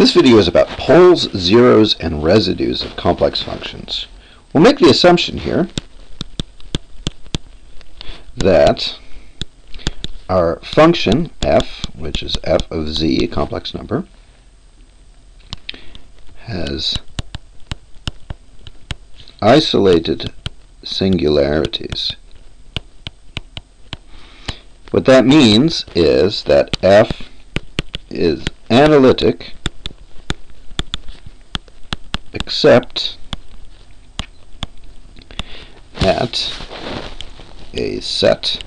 This video is about poles, zeros, and residues of complex functions. We'll make the assumption here that our function f, which is f of z, a complex number, has isolated singularities. What that means is that f is analytic except at a set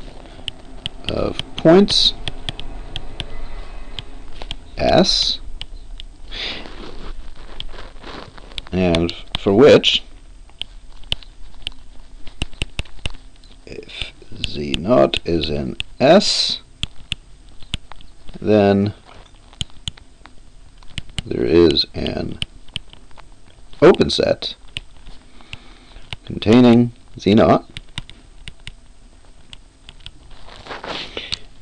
of points S and for which if Z naught is in S then there is an open set containing Z naught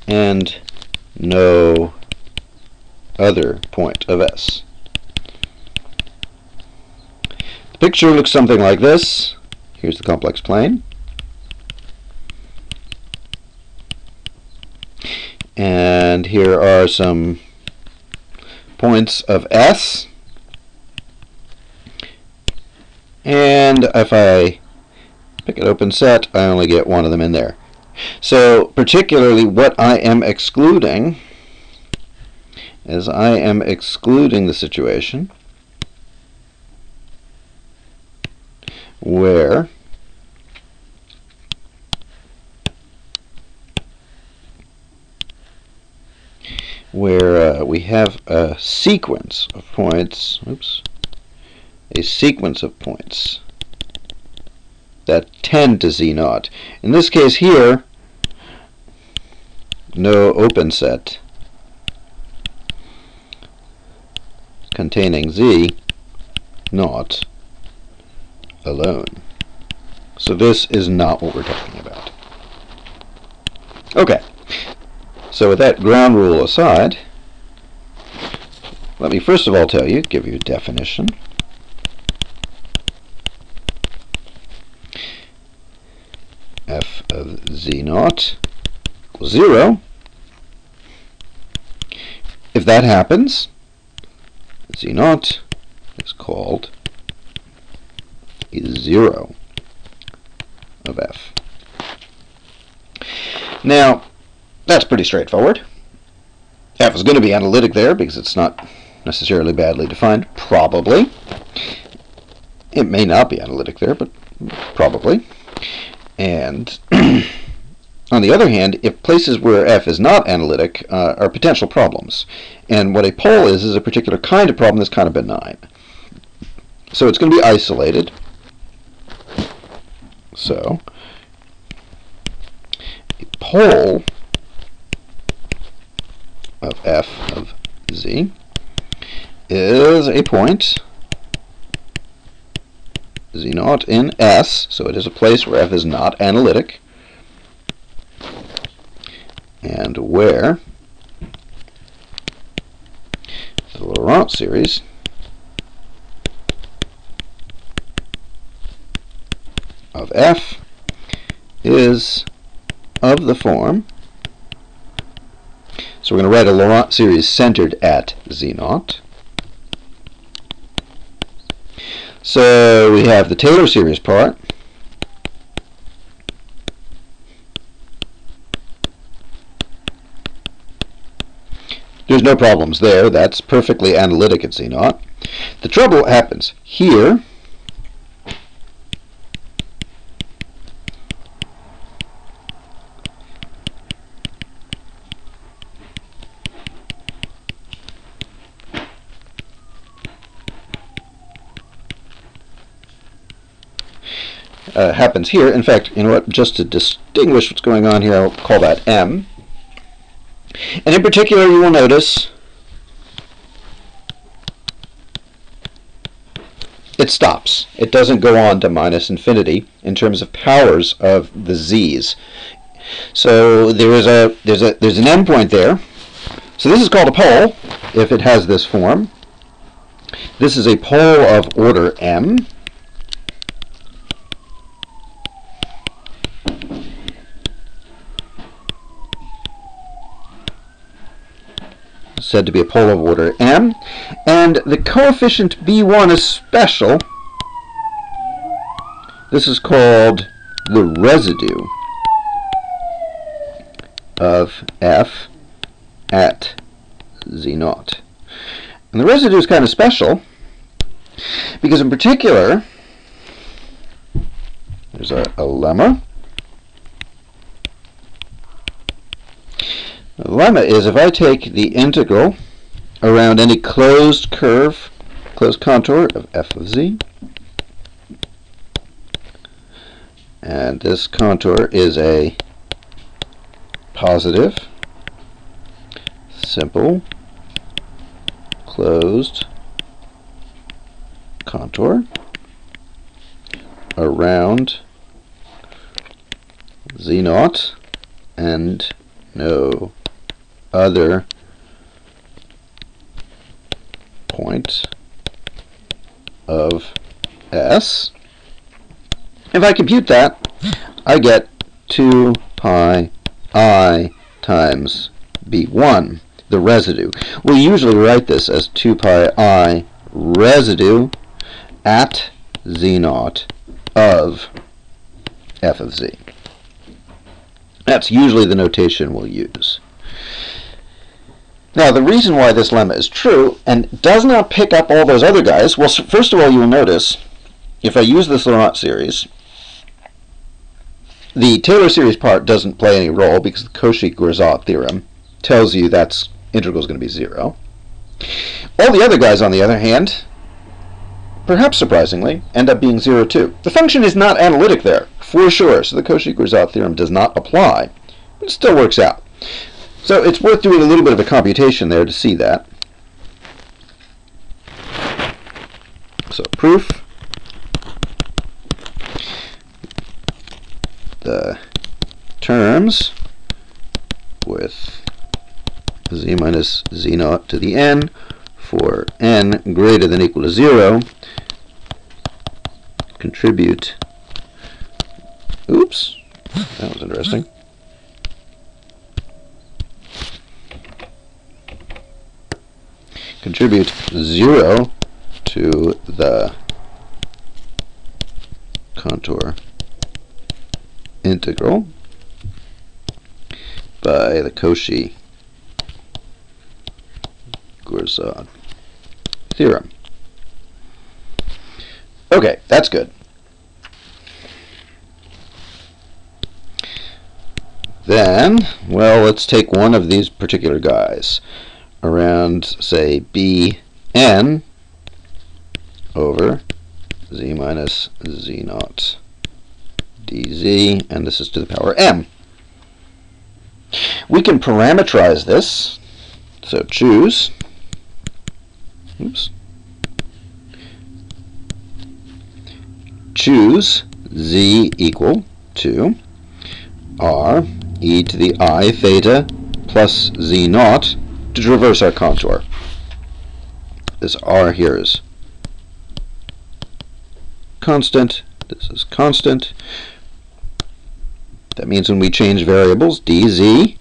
and no other point of S. The picture looks something like this. Here's the complex plane. And here are some points of S. And if I pick an open set, I only get one of them in there. So particularly what I am excluding is I am excluding the situation where where uh, we have a sequence of points, oops, a sequence of points that tend to Z naught. In this case here, no open set containing Z naught alone. So this is not what we're talking about. Okay, so with that ground rule aside, let me first of all tell you, give you a definition. f z naught equals 0. If that happens, z naught is called a 0 of f. Now, that's pretty straightforward. f is going to be analytic there because it's not necessarily badly defined, probably. It may not be analytic there, but probably. And on the other hand, if places where f is not analytic uh, are potential problems, and what a pole is is a particular kind of problem that's kind of benign. So it's going to be isolated. So a pole of f of z is a point z naught in S, so it is a place where f is not analytic, and where the Laurent series of f is of the form so we're going to write a Laurent series centered at z naught So we have the Taylor series part. There's no problems there. That's perfectly analytic at Z naught. The trouble happens here uh, happens here. In fact, you know what, just to distinguish what's going on here, I'll call that M. And in particular, you will notice it stops. It doesn't go on to minus infinity in terms of powers of the z's. So there is a there's a there's an endpoint there. So this is called a pole if it has this form. This is a pole of order m. said to be a pole of order m, and the coefficient b1 is special. This is called the residue of f at Z0. And the residue is kind of special because in particular, there's a, a lemma. Lemma is if I take the integral around any closed curve, closed contour of f of z, and this contour is a positive, simple, closed contour around z naught and no other point of S. If I compute that, I get 2 pi i times b1, the residue. We usually write this as 2 pi i residue at z naught of f of z. That's usually the notation we'll use. Now, the reason why this lemma is true and does not pick up all those other guys, well, first of all, you will notice if I use this Laurent series, the Taylor series part doesn't play any role because the Cauchy-Goursat theorem tells you that integral is going to be 0. All the other guys, on the other hand, perhaps surprisingly, end up being 0 too. The function is not analytic there, for sure, so the Cauchy-Goursat theorem does not apply. But it still works out. So it's worth doing a little bit of a computation there to see that. So proof. The terms with z minus z naught to the n for n greater than equal to 0 contribute. Oops that was interesting contribute 0 to the contour integral by the Cauchy Goursat theorem. Okay, that's good. Then, well, let's take one of these particular guys around, say, bn over z minus z naught dz, and this is to the power m. We can parameterize this, so choose, oops, choose z equal to r e to the i theta plus z naught to traverse our contour. This r here is constant, this is constant. That means when we change variables, dz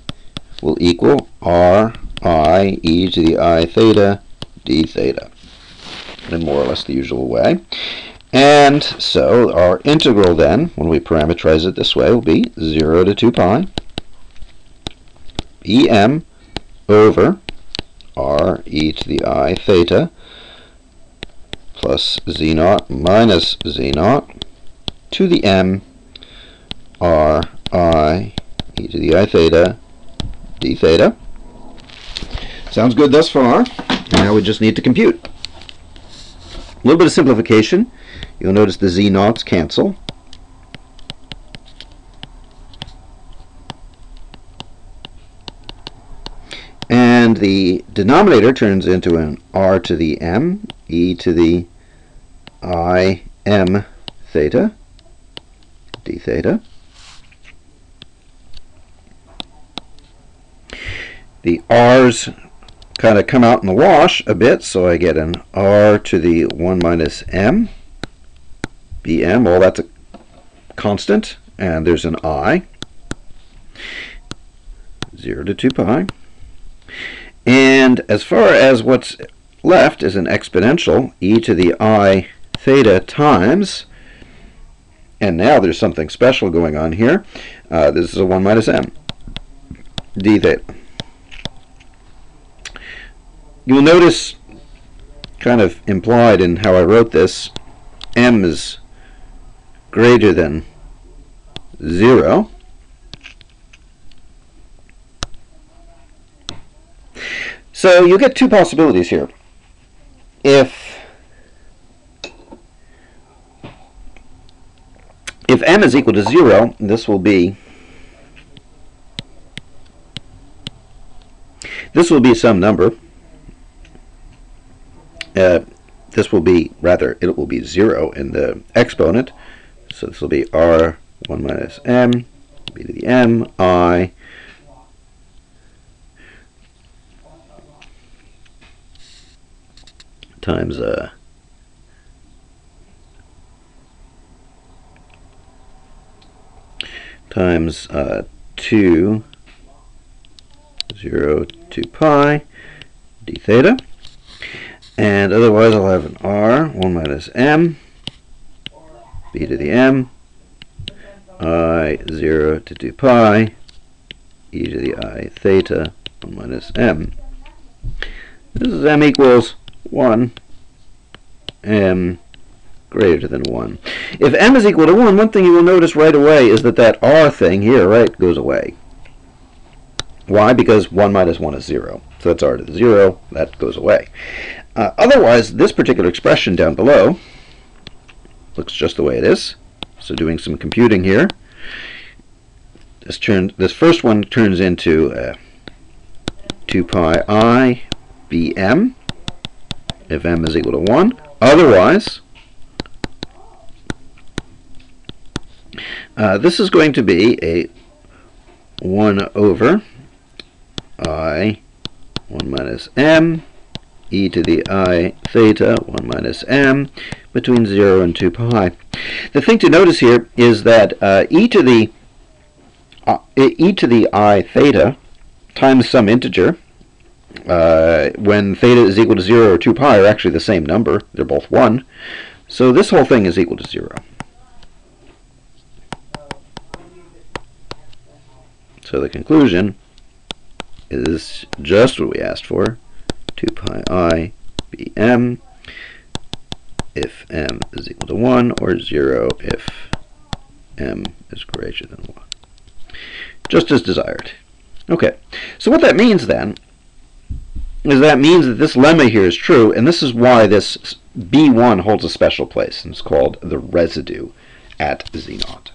will equal r i e to the i theta d theta in more or less the usual way. And so our integral then, when we parameterize it this way, will be 0 to 2 pi bm over r e to the i theta plus z naught minus z naught to the m r i e to the i theta d theta. Sounds good thus far. Now we just need to compute. A little bit of simplification. You'll notice the z naughts cancel. And the denominator turns into an r to the m, e to the i m theta, d theta. The r's kind of come out in the wash a bit, so I get an r to the 1 minus m, bm, well that's a constant, and there's an i, 0 to 2 pi. And as far as what's left is an exponential, e to the i theta times, and now there's something special going on here. Uh, this is a 1 minus m d theta. You'll notice, kind of implied in how I wrote this, m is greater than 0. So you get two possibilities here. If if m is equal to 0, this will be this will be some number. Uh, this will be, rather, it will be 0 in the exponent. So this will be r 1 minus m, b to the m, i, times uh, times uh, 2 0 2 pi d theta. And otherwise I'll have an r 1 minus m b to the m i 0 to 2 pi e to the i theta 1 minus m. This is m equals 1 m greater than 1. If m is equal to 1, one thing you will notice right away is that that r thing here, right, goes away. Why? Because 1 minus 1 is 0. So that's r to the 0. That goes away. Uh, otherwise, this particular expression down below looks just the way it is. So doing some computing here, this, turn, this first one turns into uh, 2 pi i bm if m is equal to 1. Otherwise, uh, this is going to be a 1 over i 1 minus m e to the i theta 1 minus m between 0 and 2 pi. The thing to notice here is that uh, e to the uh, e to the i theta times some integer uh, when theta is equal to 0 or 2 pi are actually the same number. They're both 1. So this whole thing is equal to 0. So the conclusion is just what we asked for. 2 pi i bm if m is equal to 1 or 0 if m is greater than 1. Just as desired. Okay, so what that means then is that means that this lemma here is true, and this is why this B1 holds a special place, and it's called the residue at Z naught.